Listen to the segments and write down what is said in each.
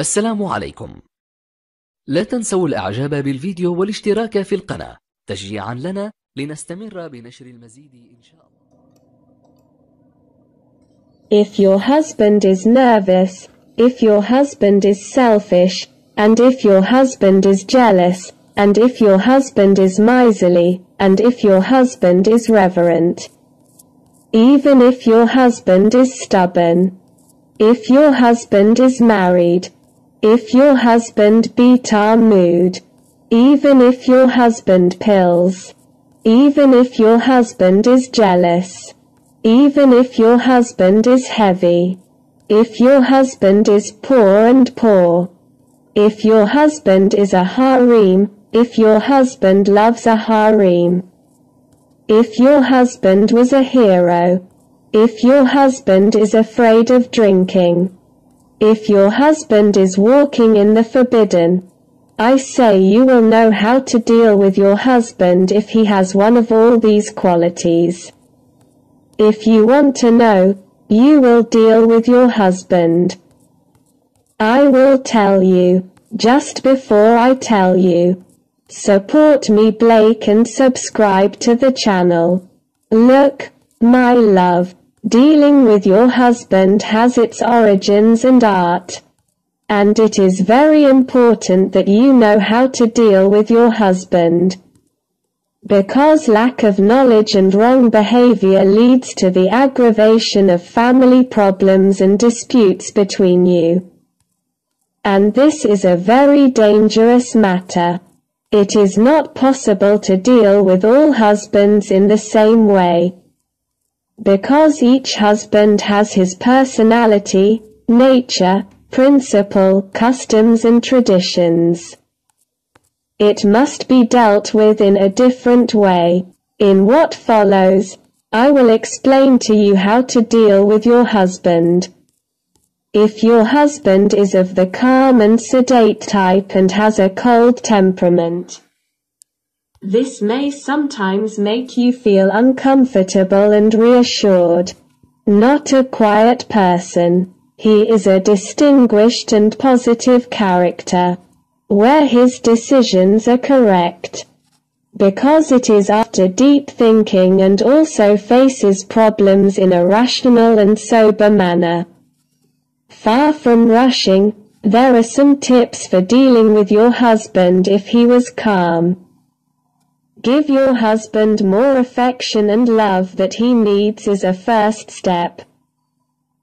السلام عليكم لا تنسوا الإعجاب بالفيديو والاشتراك في القناة تشجيعا لنا لنستمر بنشر المزيد إن شاء الله If your husband is nervous, if your husband is selfish, and if your husband is jealous, and if your husband is miserly, and if your husband is reverent. Even if your husband is stubborn. If your husband is married. If your husband beat our mood. Even if your husband pills. Even if your husband is jealous. Even if your husband is heavy. If your husband is poor and poor. If your husband is a harem, if your husband loves a harem. If your husband was a hero. If your husband is afraid of drinking. If your husband is walking in the forbidden. I say you will know how to deal with your husband if he has one of all these qualities. If you want to know, you will deal with your husband. I will tell you, just before I tell you. Support me Blake and subscribe to the channel. Look, my love, dealing with your husband has its origins and art. And it is very important that you know how to deal with your husband. Because lack of knowledge and wrong behavior leads to the aggravation of family problems and disputes between you. And this is a very dangerous matter. It is not possible to deal with all husbands in the same way. Because each husband has his personality, nature, principle, customs and traditions. It must be dealt with in a different way. In what follows, I will explain to you how to deal with your husband. If your husband is of the calm and sedate type and has a cold temperament, this may sometimes make you feel uncomfortable and reassured. Not a quiet person. He is a distinguished and positive character where his decisions are correct. Because it is after deep thinking and also faces problems in a rational and sober manner. Far from rushing, there are some tips for dealing with your husband if he was calm. Give your husband more affection and love that he needs as a first step.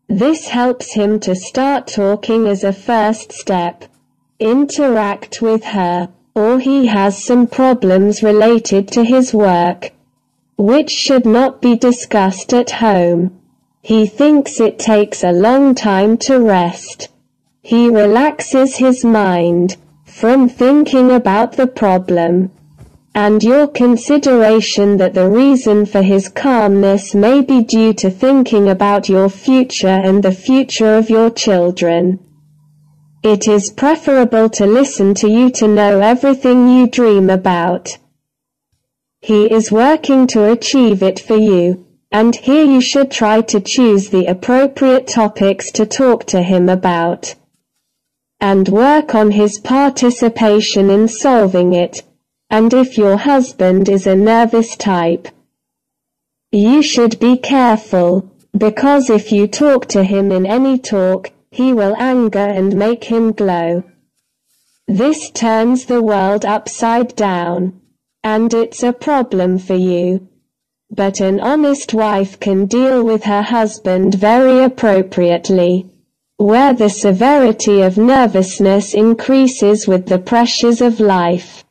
This helps him to start talking as a first step interact with her, or he has some problems related to his work, which should not be discussed at home. He thinks it takes a long time to rest. He relaxes his mind from thinking about the problem. And your consideration that the reason for his calmness may be due to thinking about your future and the future of your children. It is preferable to listen to you to know everything you dream about. He is working to achieve it for you, and here you should try to choose the appropriate topics to talk to him about. And work on his participation in solving it, and if your husband is a nervous type, you should be careful, because if you talk to him in any talk, he will anger and make him glow. This turns the world upside down. And it's a problem for you. But an honest wife can deal with her husband very appropriately. Where the severity of nervousness increases with the pressures of life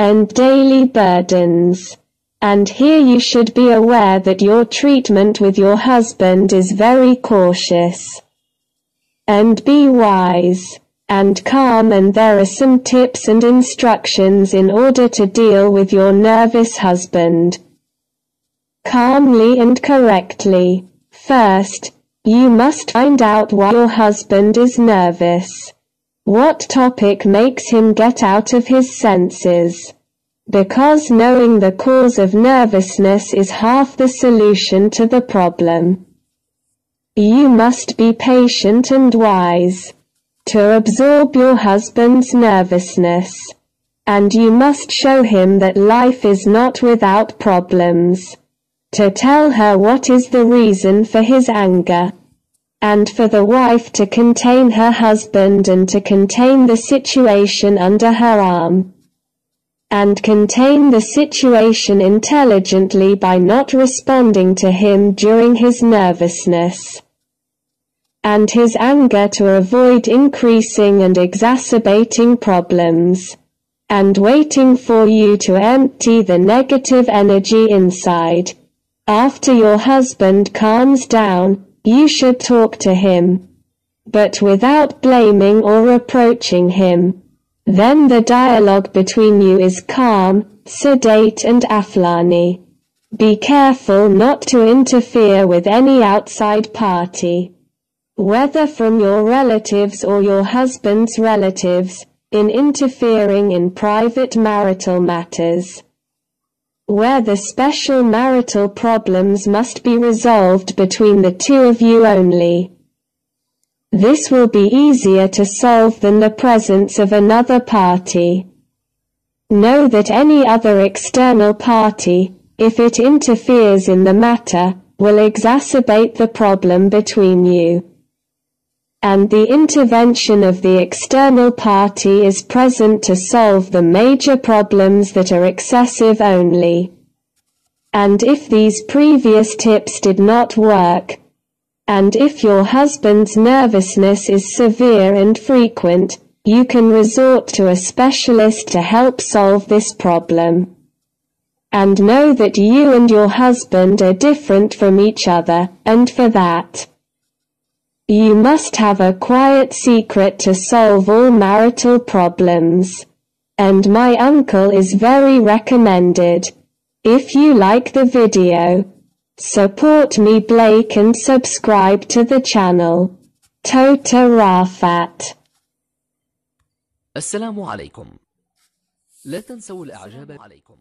and daily burdens. And here you should be aware that your treatment with your husband is very cautious and be wise and calm and there are some tips and instructions in order to deal with your nervous husband. Calmly and correctly. First, you must find out why your husband is nervous. What topic makes him get out of his senses? Because knowing the cause of nervousness is half the solution to the problem. You must be patient and wise. to absorb your husband's nervousness. And you must show him that life is not without problems. To tell her what is the reason for his anger. And for the wife to contain her husband and to contain the situation under her arm and contain the situation intelligently by not responding to him during his nervousness and his anger to avoid increasing and exacerbating problems, and waiting for you to empty the negative energy inside. After your husband calms down, you should talk to him, but without blaming or reproaching him. Then the dialogue between you is calm, sedate and aflani. Be careful not to interfere with any outside party, whether from your relatives or your husband's relatives, in interfering in private marital matters, where the special marital problems must be resolved between the two of you only. This will be easier to solve than the presence of another party. Know that any other external party, if it interferes in the matter, will exacerbate the problem between you. And the intervention of the external party is present to solve the major problems that are excessive only. And if these previous tips did not work, and if your husband's nervousness is severe and frequent, you can resort to a specialist to help solve this problem. And know that you and your husband are different from each other, and for that, you must have a quiet secret to solve all marital problems. And my uncle is very recommended. If you like the video, Support me Blake and subscribe to the channel. Tota Rafat السلام عليكم لا تنسوا الإعجاب عليكم